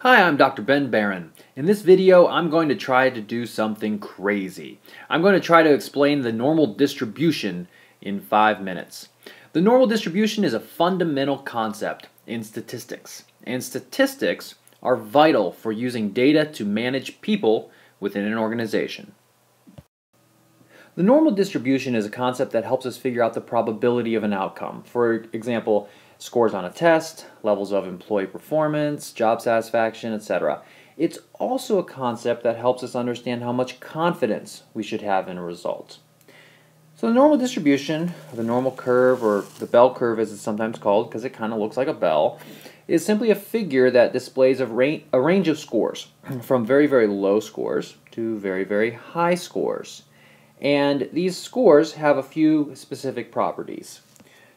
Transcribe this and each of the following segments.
Hi, I'm Dr. Ben Baran. In this video, I'm going to try to do something crazy. I'm going to try to explain the normal distribution in five minutes. The normal distribution is a fundamental concept in statistics, and statistics are vital for using data to manage people within an organization. The normal distribution is a concept that helps us figure out the probability of an outcome. For example, scores on a test, levels of employee performance, job satisfaction, etc. It's also a concept that helps us understand how much confidence we should have in a result. So the normal distribution, the normal curve, or the bell curve as it's sometimes called because it kind of looks like a bell, is simply a figure that displays a, ra a range of scores from very, very low scores to very, very high scores. And these scores have a few specific properties.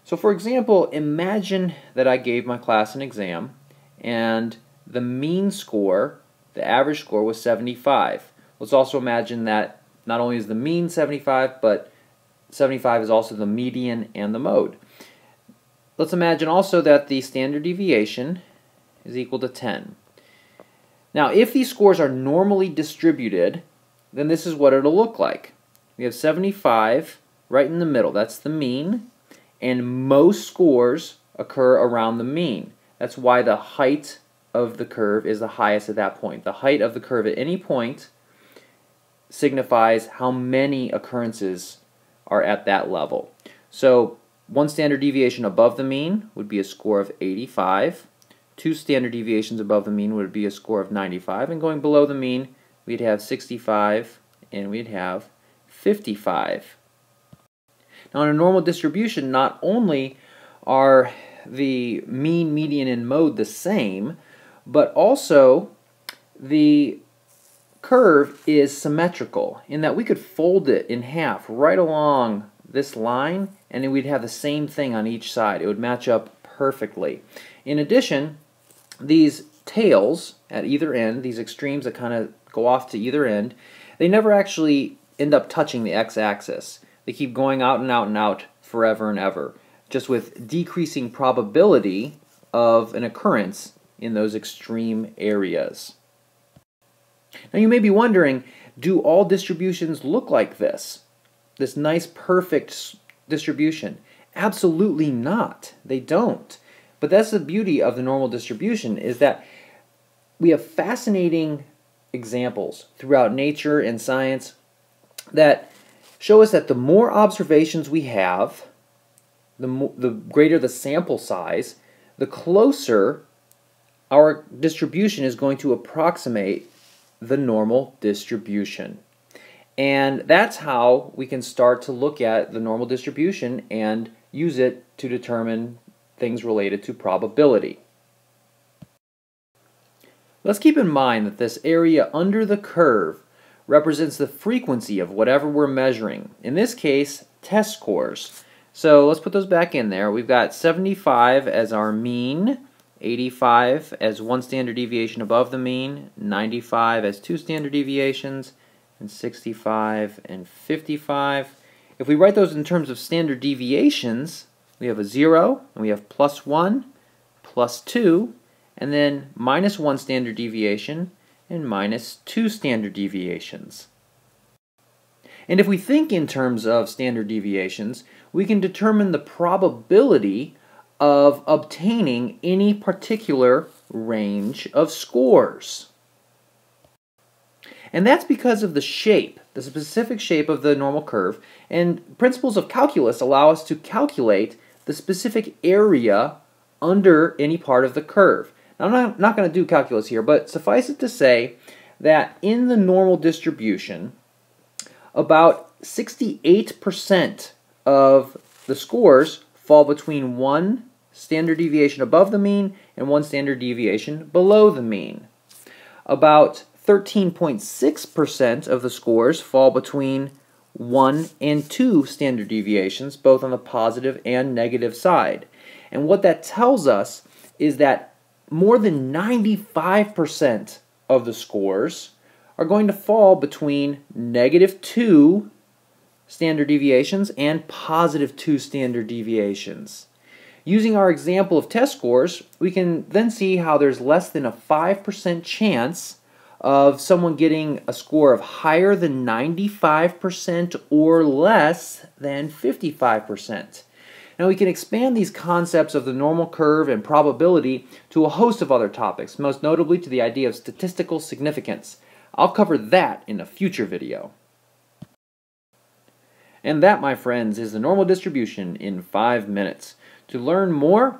So for example, imagine that I gave my class an exam and the mean score, the average score was 75. Let's also imagine that not only is the mean 75, but 75 is also the median and the mode. Let's imagine also that the standard deviation is equal to 10. Now, if these scores are normally distributed, then this is what it'll look like. We have 75 right in the middle. That's the mean and most scores occur around the mean. That's why the height of the curve is the highest at that point. The height of the curve at any point signifies how many occurrences are at that level. So one standard deviation above the mean would be a score of 85. Two standard deviations above the mean would be a score of 95. And going below the mean, we'd have 65 and we'd have 55. Now, in a normal distribution, not only are the mean, median, and mode the same, but also the curve is symmetrical in that we could fold it in half right along this line and then we'd have the same thing on each side. It would match up perfectly. In addition, these tails at either end, these extremes that kind of go off to either end, they never actually end up touching the x-axis. They keep going out and out and out forever and ever, just with decreasing probability of an occurrence in those extreme areas. Now you may be wondering, do all distributions look like this? This nice perfect distribution? Absolutely not. They don't. But that's the beauty of the normal distribution is that we have fascinating examples throughout nature and science that show us that the more observations we have, the, the greater the sample size, the closer our distribution is going to approximate the normal distribution. And that's how we can start to look at the normal distribution and use it to determine things related to probability. Let's keep in mind that this area under the curve represents the frequency of whatever we're measuring. In this case, test scores. So let's put those back in there. We've got 75 as our mean, 85 as one standard deviation above the mean, 95 as two standard deviations, and 65 and 55. If we write those in terms of standard deviations, we have a 0, and we have plus 1, plus 2, and then minus 1 standard deviation, and minus 2 standard deviations. And if we think in terms of standard deviations, we can determine the probability of obtaining any particular range of scores. And that's because of the shape, the specific shape of the normal curve, and principles of calculus allow us to calculate the specific area under any part of the curve. I'm not, not going to do calculus here, but suffice it to say that in the normal distribution, about 68% of the scores fall between one standard deviation above the mean and one standard deviation below the mean. About 13.6% of the scores fall between one and two standard deviations, both on the positive and negative side. And what that tells us is that more than 95% of the scores are going to fall between negative 2 standard deviations and positive 2 standard deviations. Using our example of test scores, we can then see how there's less than a 5% chance of someone getting a score of higher than 95% or less than 55%. Now we can expand these concepts of the normal curve and probability to a host of other topics, most notably to the idea of statistical significance. I'll cover that in a future video. And that, my friends, is the normal distribution in five minutes. To learn more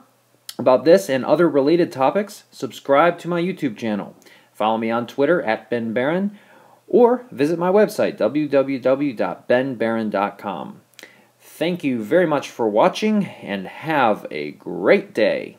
about this and other related topics, subscribe to my YouTube channel. Follow me on Twitter at Ben Baran or visit my website www.benbaran.com. Thank you very much for watching and have a great day.